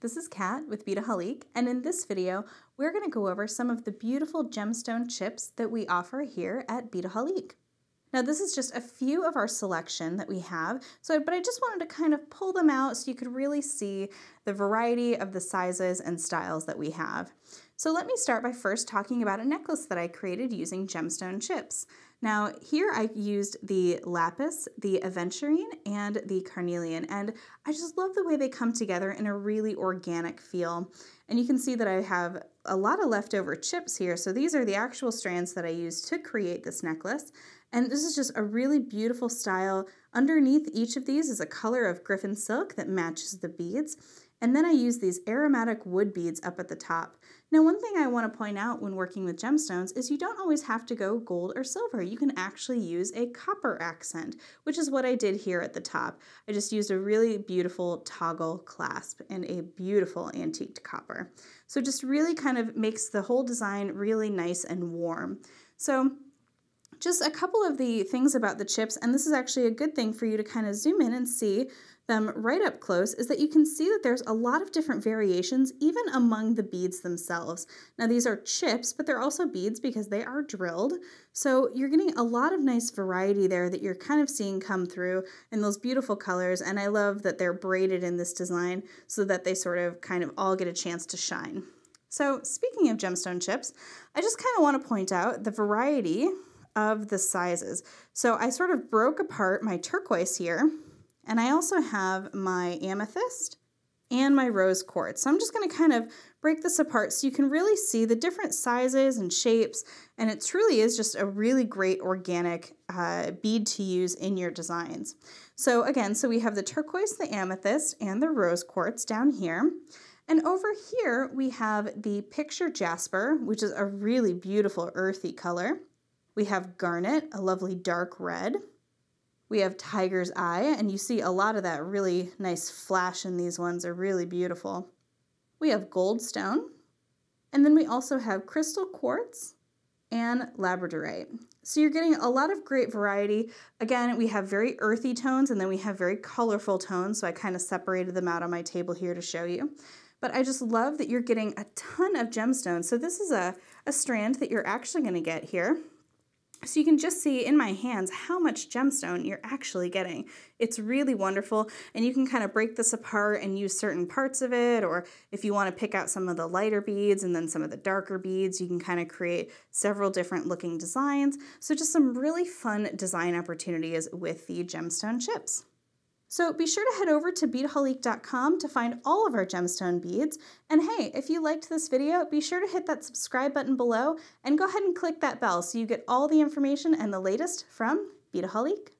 this is Kat with Beadaholique, and in this video, we're going to go over some of the beautiful gemstone chips that we offer here at Beadaholique. Now this is just a few of our selection that we have, so but I just wanted to kind of pull them out so you could really see the variety of the sizes and styles that we have. So let me start by first talking about a necklace that I created using gemstone chips. Now here I used the lapis, the aventurine, and the carnelian, and I just love the way they come together in a really organic feel. And you can see that I have a lot of leftover chips here, so these are the actual strands that I used to create this necklace. And this is just a really beautiful style. Underneath each of these is a color of griffin silk that matches the beads. And then I use these aromatic wood beads up at the top. Now, one thing I want to point out when working with gemstones is you don't always have to go gold or silver. You can actually use a copper accent, which is what I did here at the top. I just used a really beautiful toggle clasp and a beautiful antiqued copper. So just really kind of makes the whole design really nice and warm. So just a couple of the things about the chips, and this is actually a good thing for you to kind of zoom in and see them right up close, is that you can see that there's a lot of different variations even among the beads themselves. Now these are chips, but they're also beads because they are drilled. So you're getting a lot of nice variety there that you're kind of seeing come through in those beautiful colors, and I love that they're braided in this design so that they sort of kind of all get a chance to shine. So speaking of gemstone chips, I just kind of want to point out the variety of the sizes. So I sort of broke apart my turquoise here, and I also have my amethyst and my rose quartz. So I'm just going to kind of break this apart so you can really see the different sizes and shapes, and it truly is just a really great organic uh, bead to use in your designs. So again, so we have the turquoise, the amethyst, and the rose quartz down here. And over here, we have the picture jasper, which is a really beautiful earthy color. We have garnet, a lovely dark red. We have tiger's eye, and you see a lot of that really nice flash in these ones are really beautiful. We have goldstone, and then we also have crystal quartz and labradorite. So you're getting a lot of great variety. Again, we have very earthy tones and then we have very colorful tones. So I kind of separated them out on my table here to show you. But I just love that you're getting a ton of gemstones. So this is a, a strand that you're actually gonna get here. So you can just see in my hands how much gemstone you're actually getting. It's really wonderful and you can kind of break this apart and use certain parts of it or if you want to pick out some of the lighter beads and then some of the darker beads, you can kind of create several different looking designs. So just some really fun design opportunities with the gemstone chips. So be sure to head over to beadaholique.com to find all of our gemstone beads. And hey, if you liked this video, be sure to hit that subscribe button below and go ahead and click that bell so you get all the information and the latest from Beadaholique.